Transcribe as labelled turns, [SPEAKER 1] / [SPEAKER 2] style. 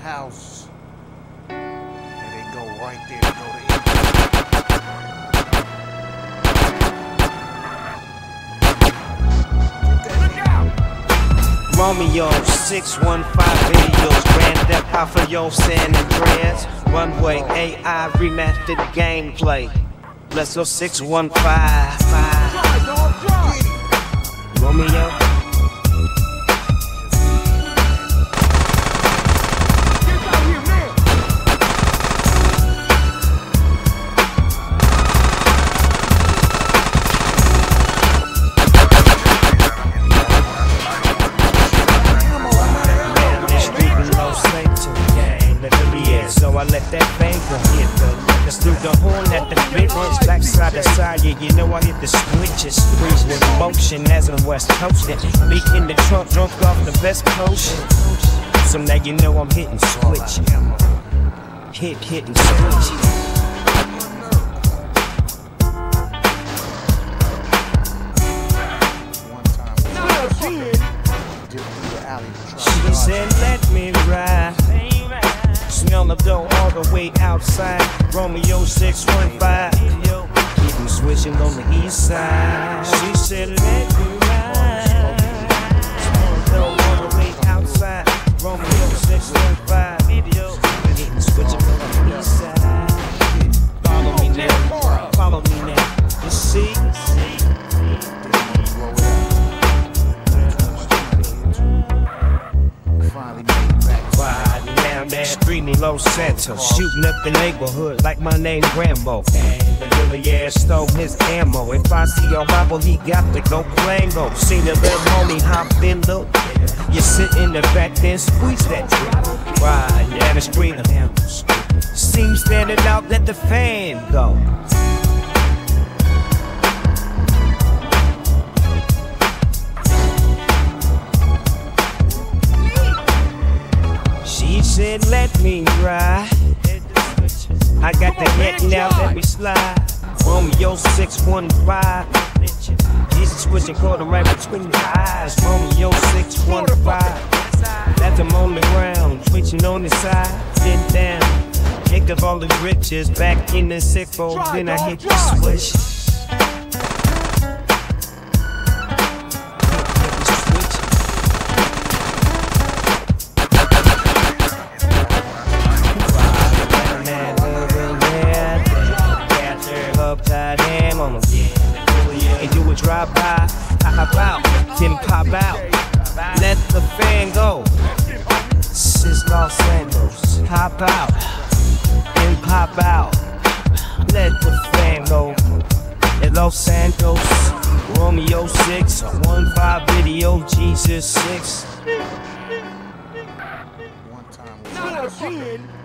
[SPEAKER 1] house. And they go right there to go to
[SPEAKER 2] Romeo 615 videos, Grand Theft Auto San Andreas, Runway AI remastered gameplay. Let's go 615. Romeo. Do the horn at the big ones, back side to side, yeah, you know I hit the switches, freeze with motion as I'm west coasting, me in the trunk, drunk off the best potion, so now you know I'm hitting switch, hit, hit and Smell the dough all the way outside. Romeo 615. Keep me switching on the east side. She said, let street in Los Santos, shooting up the neighborhood like my name Rambo. The little ass stole his ammo. If I see a rival, he got to go Plango. See the little homie hop in look. You sit in the back, then squeeze that tree. Ride down the street, seam standing out, let the fan go. Said, let me ride. I got the hit now, let me slide. Romeo 615. Jesus switching quarter right between the eyes. Romeo 615. Left him on the ground, twitching on the side, then down. Think of all the riches back in the sick fold, then I hit the switch. Do a drive by, hop out, then pop out. Let the fan go. Since Los Angeles, hop out, then pop out. Let the fan go. At Los Santos, Romeo 6, 1 5 video, Jesus 6.
[SPEAKER 1] One time.